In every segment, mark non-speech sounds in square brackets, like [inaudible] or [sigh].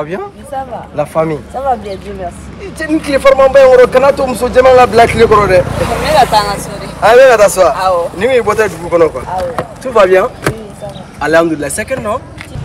vas bien Ça va. La famille Ça va bien, Dieu merci. cɛ ni tile farima ba in kɔrɔ kana to muso jɛman ka bila tile kɔrɔ dɛ Ne ka taa n ka so de. a bɛ ka taa so wa Awɔ. ni min y'i bɔtɔ ye dugu kɔnɔ quoi Awɔ. tout va bien? Oui, ça va. alhamdulilah c'est quel nom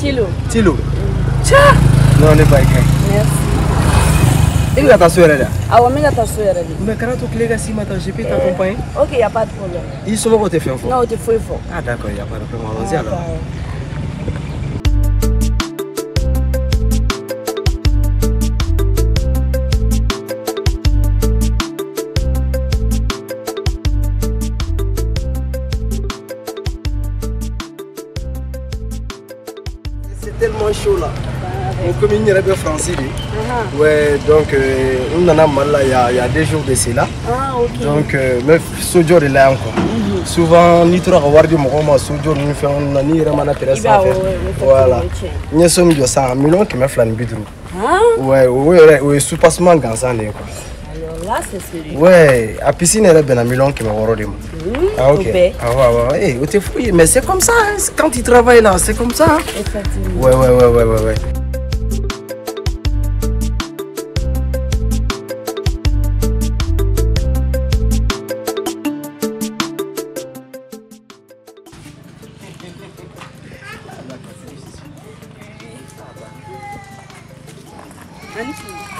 Tilo. Tilo Tiens non ne ba i ka ɲi Merci. i bɛ ka taa so yɛrɛ de wa Awɔ, n bɛ ka taa so yɛrɛ de. mais to tile ka s'i ma tan je peux t'accompagner Ok, y a pas de problème. i somɔgɔw tɛ fɛn fɔ Non, foyi fɔ. ah d'accord y a pas de problème allons-y alors chaud là. On comme il n'y avait pas français. Ouais, donc euh, on en a mal là, il y y a deux jours de cela. Ah, ok. Donc, euh, mais sojo de là encore. Souvent, ni tora ka wari di mɔgɔw ma sojo fɛn na ni yɛrɛ mana tɛrɛ I b'a sanfɛ. o- o- o- Voilà. o ye tiɲɛ. N ye somme jɔ san miliyɔn kɛmɛ fila ni bi duuru. Ah, Ouais, o yɛrɛ o ye soupassement gansan de quoi. Là, c'est. Ouais, a piscine bɛnna miliyɔn kɛmɛ wɔɔrɔ de ma. Ah ok. Ah ouais, ouais, ouais. Eh, foyi ye, mais c'est comme ça. hein. Quand tu travailles là, c'est comme ça. hein. Effectivement. Ouais, ouais, ouais, ouais, ouais, ouais. Awɔ.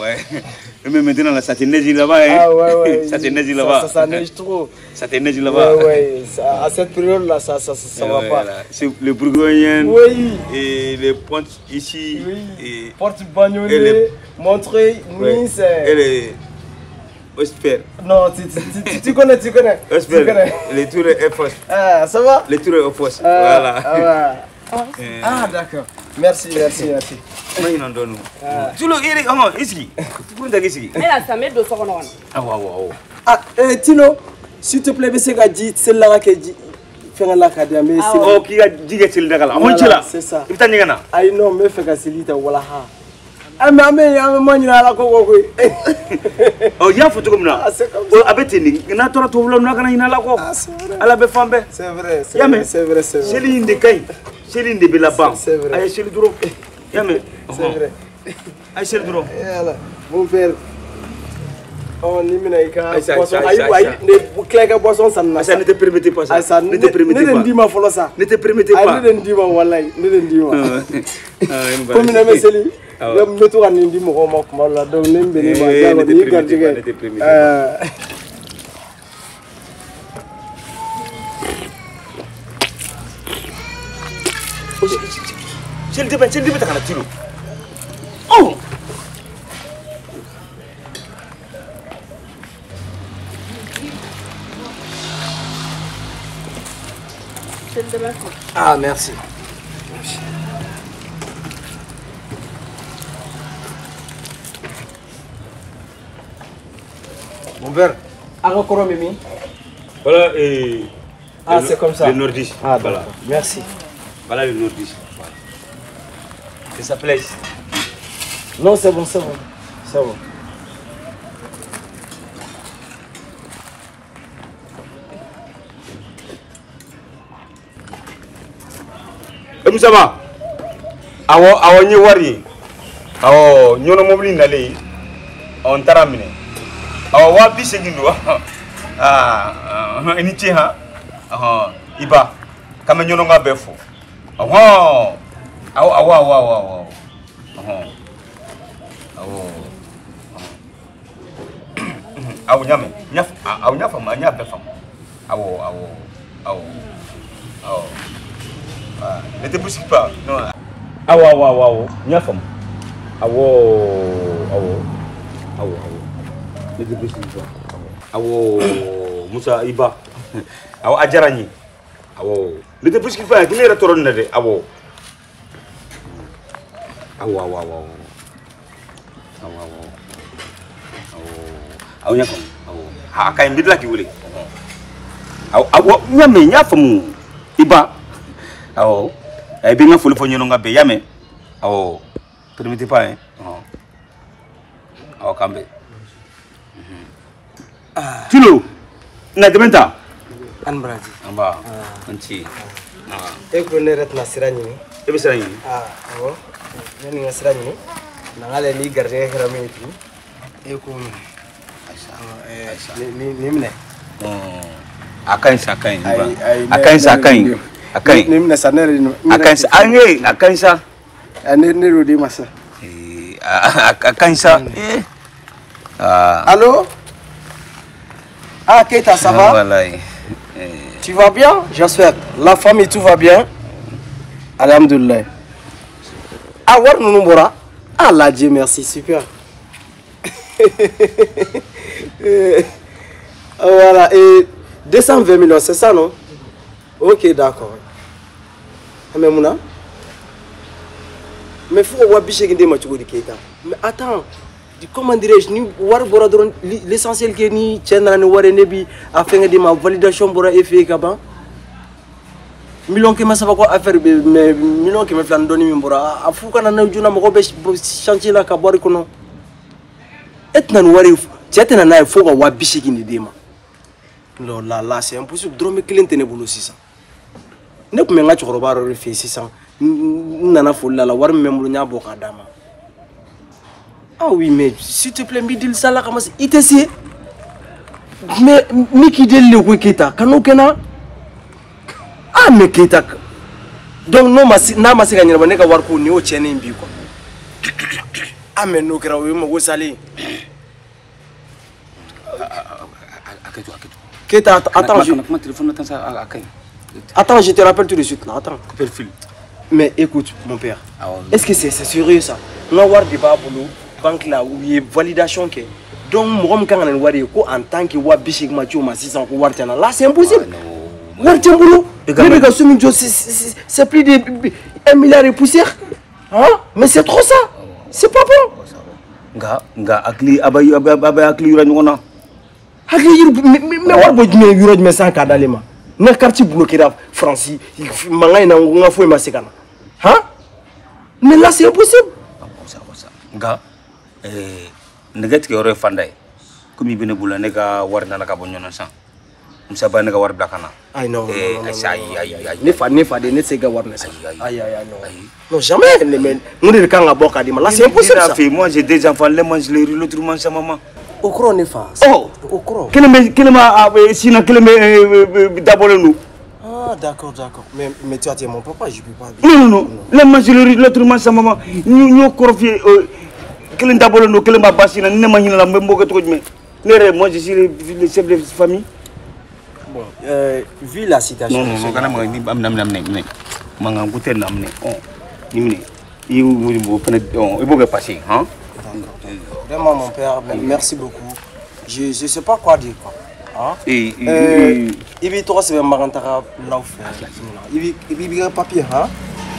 Ouais. Mais maintenant là, ça te neige là-bas hein. Ah ouais, ouais. [laughs] Ça te neige là-bas. ça, ça neige trop. Ça te neige là-bas. Ouais, ouais. Ça- à cette période-là, ça, ça, ça, ça va pas. C'est le bourgognien. Oui. Et les pointes ici. Oui. Et, Porte Et Bagnolet, les- Montreuil, ouais. Nice. et les. Osper. Non, tu, tu, tu, tu, connais, tu connais. Tu Osper. connais. Les tours Air Force. [laughs] Ah, ça va? Les tours Air Force. Ah, Voilà. Ah, [laughs] Ah, d'accord. Merci, merci, merci. Ma ɲinan dɔɔni. Tulo iri ɔhɔn i sigi. Kurun ta k'i sigi. Ne la sisan, n bɛ don so kɔnɔ ka na. Awɔ awɔ awɔ. Ah, eh, Tino, s'il te plaît, bɛ se ka ji seli la ka kɛ ji fɛngɛ la ka di yan. N bɛ seli. Ɔ k'i ka ji kɛ seli daga la. A ko n ci la. c'est ça. I bɛ taa ɲɛgɛn na. Ayi, non, n bɛ fɛ ka seli ta walaha. Ah, an bɛ an bɛ ma ɲinɛ ala ko kɔ koyi. Ɔ i y'a fɔ cogo min na. Ah, [laughs] a bɛ ten de. N'a tora tubabu la n'a kana ɲinɛ ala kɔ. Ah, c'est vrai. Ala bɛ fan bɛɛ. C'est vrai, c'est vrai, c'est vrai, c'est vrai. Seli in de ka ɲi. Seli in de bɛ laban. A ye seli dɔrɔn. Y'a mɛn. C'est vrai. A ye seli dɔrɔn. Yala, mon père. Ɔ, ni mina i ka Aïssa, boisson, Aïssa, ayi, Aïssa. ayi, ne boisson na te permettez pas ça. Ne te permettez pas. ma. Ne te permettez pas. ne ma walayi, ne ma. Komi Komi ne bɛ seli, Awɔ. n bɛ to ka nin di mɔgɔw ma donc ne bɛ ne ma diyago, ne te permettez pas, te permettez ye. Seli seli ta ka na. Oh! Seli. Ah, merci. Mon père, a ka kɔrɔ min min? Voilà, et. Ah, c'est comme ça. Le nordiste. Ah, voilà. Merci. Voilà le nordiste. It's a place. Non, c'est bon, c'est bon. C'est bon. Et nous avons. Awo awo nyi wari. Awo nyono mobili nale. On taramine. Awo wa bi segin do. Ah, [laughs] ni ti ha. Ah, iba. Kama nyono nga befo. Ahon awo awo awo awo awo awo. Awo. Awo. Nyame. Nyaf awo nyafam anya bɛfam awo awo awo awo. Ah ne te busi pa. No. Awo awo awo awo. Nyafam awo awo awo awo. Ne te busi pa. Awo musa iba. [laughs] Awo ajaranyi. Awo. Ne te busi pa. Kile ra toron na de? Awo. Awɔ awɔ awɔ. awɔ. awɔ awɔ awɔ aw ɲɛ faamu awɔ a ka ɲi n bɛ tila k'i wele awɔ awɔ n y'a mɛn n y'a faamu i ba awɔ i bɛ n ka foli fɔ ɲɔgɔn kan bɛɛ i y'a mɛn awɔ pas hein ɔhɔn awɔ k'an bɛn tilo. Na dɛmɛ ta an baraji an ba n ci e ko ne yɛrɛ tɛna sira ɲini e bɛ sira ɲini awɔ ne ni n ka sira ɲini nangale ni garijɛgɛ kɛra min ye tugun e k'o minɛ Awɔ, ɛɛ, ni- ni- ni minɛ a ka ɲi sa a ka ɲi Ayi, ayi, a ne- ka ɲi sa a ne ka de ɲi don. a ka ni ɲi minɛ sa ne yɛrɛ de- a ka ɲi sa an ye a ka ɲi sa ne ne y'o di ma sa a a ka ɲi sa. Ah, Ah, Keita, ça va? Walayi. Eh, Tu vas bien? J'espère. La famille, tout va bien? Alhamdulillah. Ah, war nous bora Ah, là, Dieu merci, super. [laughs] Euh, voilà, et 220 millions, c'est ça, non? Ok, d'accord. Ah, Mais Mouna Mais faut voir biche qui démarre de Keita. Mais attends, comment dirais-je, ni war bora dron l'essentiel que ni ni war nebi afin de ma validation bora effet kaba. Million kɛmɛ saba ko affaire bɛ mais million kɛmɛ fila ni dɔɔni min bɔra a f'u kana na joona mɔgɔ bɛ chantier la ka bɔ wari kɔnɔ e tɛna nin wari cɛ tɛna n'a ye fo ka wa bi seegin de d'e ma la la c'est impossible. Dɔrɔmɛ kelen tɛ ne bolo sisan ne tun bɛ n ka cɛkɔrɔba dɔ de fɛ yen sisan n n nana foli la la wari min bɛ n bolo n y'a bɔ k'a d'a ma ah oui mais s'il te plaît n b'i deli sa la kama se i tɛ se mais min k'i deli de ko keyita ka n'o kɛ n na ah keyita donc n'o ma se n'a ma se ka ɲɛnabɔ ne ka wari ko nin y'o tiɲɛnen bi quoi ah mais n'o kɛra o ye mago salen a a attends je, a- a attends je te rappelle tout de suite. Là attends. Couper le fil. mais écoute mon père. Awɔ. est-ce que c'est sérieux ça? N ka wari de b'a bolo banque la u ye validation donc ko en tant que ma là c'est impossible. Wari c'est- plus de un milliard et poussière hein? Mais c'est trop ça c'est pas bon Nka nka hakili a bɛ a bɛ a bɛ hakili yira ɲɔgɔn na. hakili yiri mɛ mɛ wari bɔ jumɛn yɔrɔ jumɛn san k'a d'ale ma n ka quartier ka na hein? Mais là c'est impossible Wasa wasa. Nka ɛɛ nɛgɛ tigɛ yɔrɔ ye fanda ye. Komi i bɛ ne bolo ne ka wari nana ka bɔ ɲɔgɔn san. Musa ba ne ka wari bila ka na. Aïe non, ayi ayi ayi ne fa ne fa de ne tɛ se ka wari minɛ sa ayi ayi non non jamais ne mais mun de kan ka bɔ k'a d'i ma là c'est impossible ça. Moi j'ai des enfants, les mange les riz, l'autre mange sa maman. o kɔrɔ ne fa Oh. o kɔrɔ Kelen bɛ kelen ma sina kelen bɛ dabɔlen don. ah d'accord d'accord mais mais toi tu es mon papa je peux pas Non non non. Les mange le riz, l'autre mange sa maman. N y'o kɔrɔ f'i ye kelen dabɔlen don kelen b'a ba sin na ni ne ma ɲinɛ la n bɛ n b'o kɛ cogo jumɛn? Ne yɛrɛ moi je suis le le chef de famille. bon euh, vu la situation Non non non kana maga ni amina amina amina minɛ. Mankan ko tɛ na minɛ. Ɔ ni minɛ. I y'o fɛnɛ ɔ i b'o kɛ passé han. vraiment mon père me- merci beaucoup je je sais pas quoi dire quoi hein? Et Euh, papier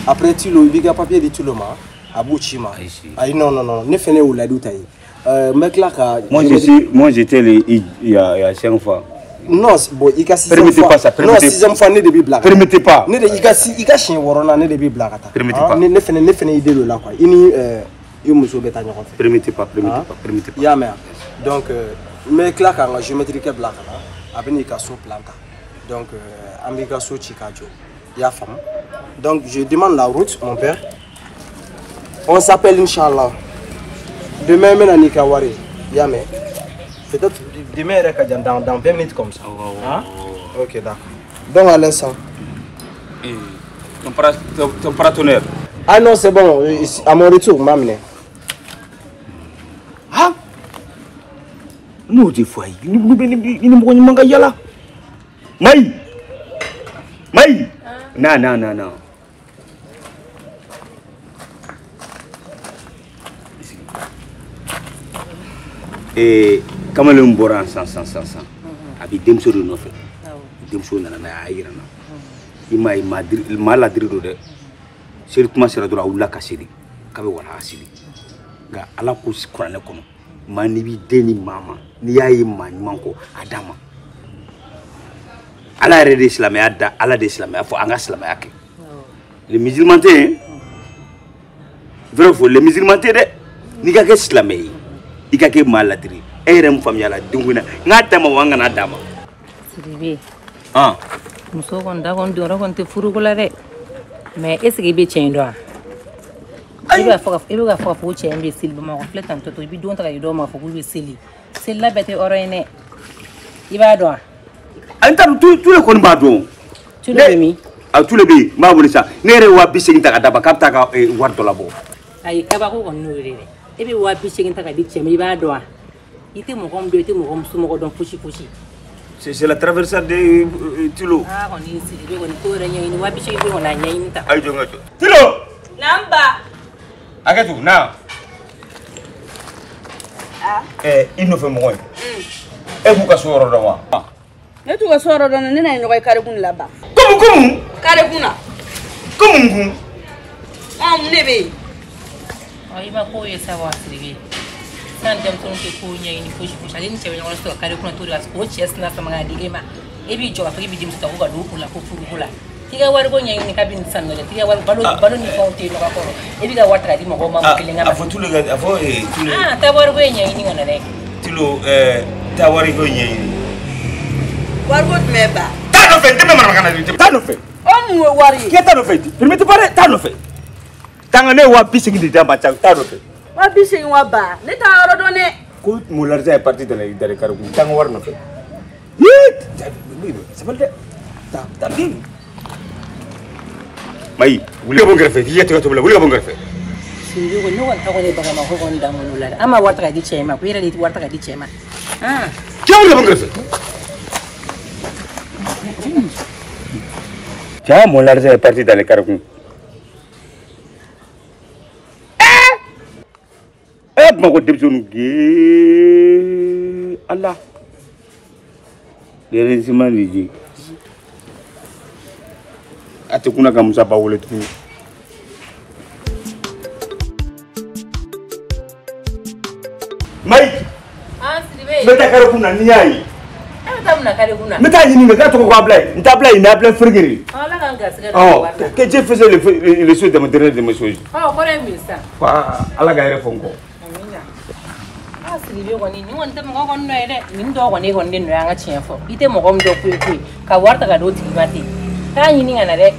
après tulo i b'i ka papier di tulo ma a b'o ci ma Ayi, si. ayi non non non ne fɛnɛ y'o ladiw ta ye Euh, n bɛ tila ka Moi je suis moi j'étais le il y a il y a cinq fois. Non bon i ka sixième fois pas ça, non sixième fois ne de b'i bila ka. Permettez pas. ne de i ka si i ka siɲɛ wɔɔrɔnan ne de b'i bila ka taa Permettez pas. ne ne fɛnɛ ne fɛnɛ y'i den o la quoi. I ni euh, i muso bɛ taa ɲɔgɔn fɛ Permettez pas, permettez Hein? pas, permettez i pas. y'a mɛn wa donc n bɛ tila k'an ka géométrie kɛ bila ka na a bɛ n'i ka so plan ta donc an b'i ka so ci k'a jɔ i y'a faamu donc je demande la route mon père. On s'appelle inchallah. Demain n bɛ na n'i ka wari ye i y'a mɛn peut-être demain yɛrɛ ka jan dans dans 20 minutes comme ça. Hein? ok d'accord. Donc à l'instant Eh, Ton, para- ton, ton paratonnerre. ah non c'est bon à mon retour minɛ Ah? N'o tɛ fɔ a ye ni ni mɔgɔ ɲuman ka yala. Mayi Mayi na na na na. Kamalen bɔra san san san san a bɛ denmuso de nɔfɛ denmuso nana n'a y'a yira n na i m'a ye maa diri maa ladiri don dɛ seli kuma sera dɔrɔn a wulila ka seli k'a bɛ walaha seli nka ala ko kuranɛ kɔnɔ maa n'i b'i den ni maa ma n'i y'a ye maa ɲuman kɔ a d'a ma ala yɛrɛ de ye silamɛya da ala de ye silamɛya fɔ an ka silamɛya kɛ le musulman tɛ yen vrai fɔ le musulman tɛ dɛ n'i ka kɛ silamɛ ye i ka kɛ maa ladiri e yɛrɛ mun faamuyala denko in na n k'a ma wa n kana d'a ma Sidibe, han muso kɔni da kɔni donyɔrɔ kɔni tɛ furuko la dɛ mɛ que i bɛ cɛ in dɔn wa i bɛ ka fɔ i bɛ ka fɔ ka fɔ ko cɛ in bɛ seli bamakɔ filɛ tan tɔ to i bɛ don ta ka yi dɔw ma fɔ k'u bɛ seli selila bɛɛ tɛ hɔrɔn ye dɛ i b'a dɔn wa an t'a dɔn kɔni b'a dɔn tulu bɛ min a tule bɛ yen n b'a wele sa ne yɛrɛ ye wa bi segin ta ka d'a ma k'a bɛ taa ka wari dɔ labɔ ayi kabako kɔni n'o ye dɛ e bɛ waa bi seegin ta ka di cɛ ma i b'a dɔn wa i tɛ mɔgɔ min dɔn i tɛ mɔgɔ somɔgɔ dɔn fosi fosi c'est c'est la traversée de euh, tulo aa kɔni Sidibe kɔni ko yɛrɛ ɲɛɲini waa bi seegin bɛ kɔni a ɲɛɲini ta ayi jɔ n ka jɔ tulo N'an ba. hakɛtu na. Ɛ i nɔfɛ mɔgɔ ye e b'u ka so yɔrɔ dɔn wa Ne t'u ka so yɔrɔ dɔn ne na ye ɲɔgɔn ye kare kun de la ba. komu komu Kare kun na. komu kun Ɔ mun de bɛ yen? ɔ i ma ko ye sa wa Sidibe san denmisɛnninw tɛ ko ɲɛɲini fosi fosi ale ni cɛ bɛ ɲɔgɔn sɔrɔ kare kɔnɔ to de ka o cɛ sina sama k'a di e ma e b'i jɔ k'a fɔ k'i bɛ denmuso ta ko ka don u kun la ko furuko la k'i ka wariko ɲɛɲini kabini san dɔ la k'i ka wari balo balo ni fɛnw tɛ yen nɔ ka kɔrɔ e bɛ ka wari ta ka di mɔgɔw ma mɔgɔ kelen ka a fɔ tule ka a fɔ tule ah ta wariko ye ɲɛɲini kɔnɔ dɛ tulo ɛ taa wari ko ɲɛɲini Wari ko jumɛn ba? taa nɔfɛ n tɛmɛ maramana de taa nɔfɛ Ɔ mun ye wari ye? k'e taa nɔfɛ permettez pas dɛ taa nɔfɛ tanga ne ye wa bi segin de d'a ma taa taa nɔfɛ Wa bi seegin wa ba? Ne t'a yɔrɔ dɔn dɛ. ko l'argent est parti dans les dans les carreaux tanga wari nɔfɛ. Sabali dɛ. Taa taa bin mayi wuli ka bɔ n kɛrɛfɛ. K'i ka tɛgɛ tobi la wuli ka bɔ n kɛrɛfɛ. Sidibe kɔni ne kɔni ta kɔni ye bagamako kɔni dan kɔni o la dɛ an ma wari ta ka di cɛ ma ko e yɛrɛ de wari ta ka di cɛ ma. Ah k'i wuli ka bɔ n kɛrɛfɛ. Mon l'argent est parti dans les carreaux bɛɛ bamakɔ denmisɛnninw de ala rerensiman de je a tɛ kunna ka musa ba wele tuguni mayi n bɛ taa kare kun na ni y'a ye n bɛ taa ɲini mɛ k'a tɔgɔ ko abila ye n t'a bila yen n'a bila firigiri que Dieu faisait le, le, le sceau de ma dernière de mes choses. Oh, quoi, Ala ka yɛrɛ fɔ n kɔ. Sidibe kɔni nin kɔni tɛ mɔgɔ kɔni nɔ ye dɛ nin dɔw kɔni e kɔni de nɔ ye an ka tiɲɛ fɔ i tɛ mɔgɔ min dɔ ko ye ko ye ka wari ta ka d'o tigi ma ten taa ɲini ka na dɛ